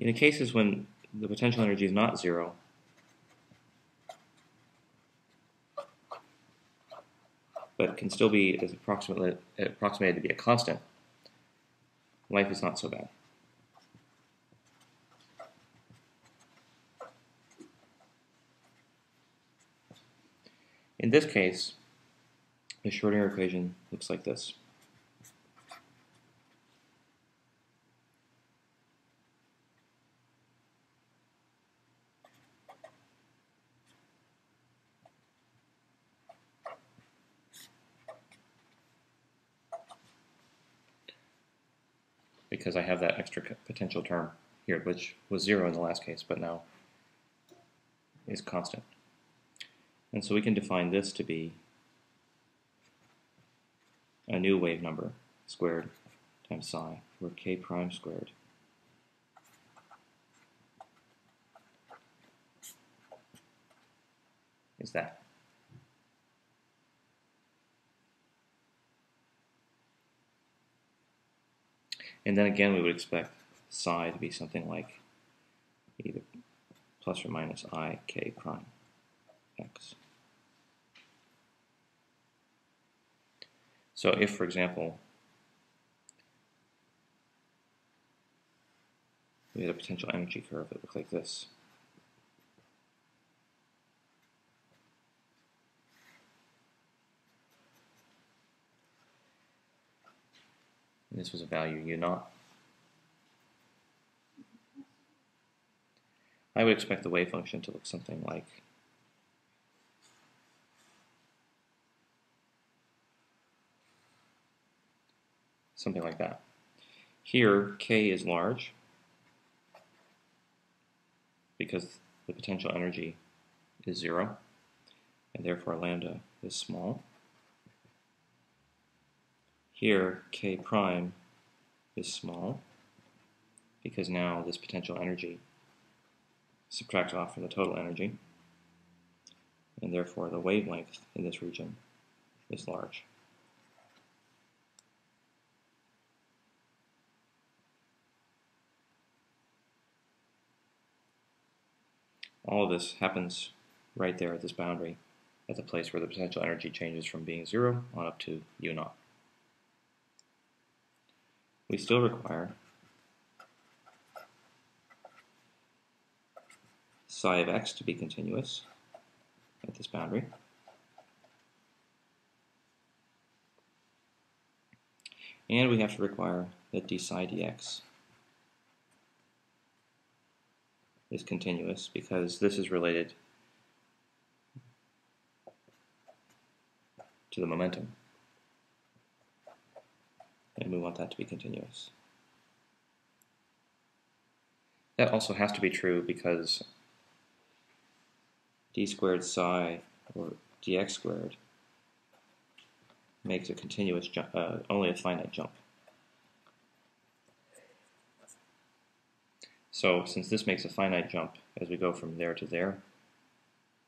In the cases when the potential energy is not zero, but can still be approximately approximated to be a constant, life is not so bad. In this case, the Schrodinger equation looks like this. Because I have that extra potential term here, which was zero in the last case, but now is constant. And so we can define this to be a new wave number squared times psi, where k prime squared is that. And then again, we would expect psi to be something like either plus or minus i k prime x. So if, for example, we had a potential energy curve that looked like this, this was a value u naught, I would expect the wave function to look something like something like that. Here, k is large because the potential energy is zero, and therefore lambda is small. Here, k prime is small because now this potential energy subtracts off from the total energy, and therefore the wavelength in this region is large. All of this happens right there at this boundary, at the place where the potential energy changes from being zero on up to u naught. We still require psi of x to be continuous at this boundary. And we have to require that d psi dx is continuous because this is related to the momentum. And we want that to be continuous. That also has to be true because d squared psi or dx squared makes a continuous jump, uh, only a finite jump. So since this makes a finite jump as we go from there to there,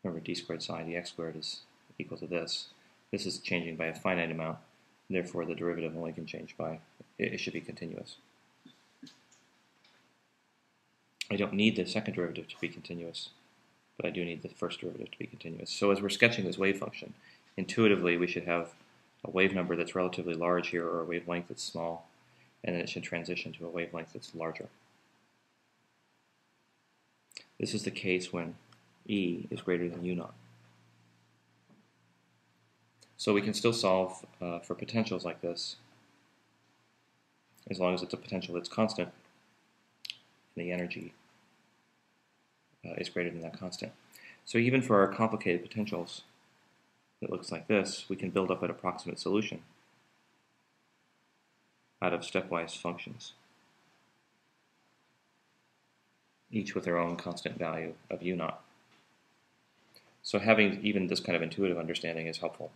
remember d squared psi dx squared is equal to this. This is changing by a finite amount, therefore the derivative only can change by, it, should be continuous. I don't need the second derivative to be continuous, but I do need the first derivative to be continuous. So as we're sketching this wave function, intuitively we should have a wave number that's relatively large here or a wavelength that's small, and then it should transition to a wavelength that's larger. This is the case when E is greater than U naught. So we can still solve uh, for potentials like this as long as it's a potential that's constant and the energy uh, is greater than that constant. So even for our complicated potentials that looks like this, we can build up an approximate solution out of stepwise functions each with their own constant value of u naught. So having even this kind of intuitive understanding is helpful.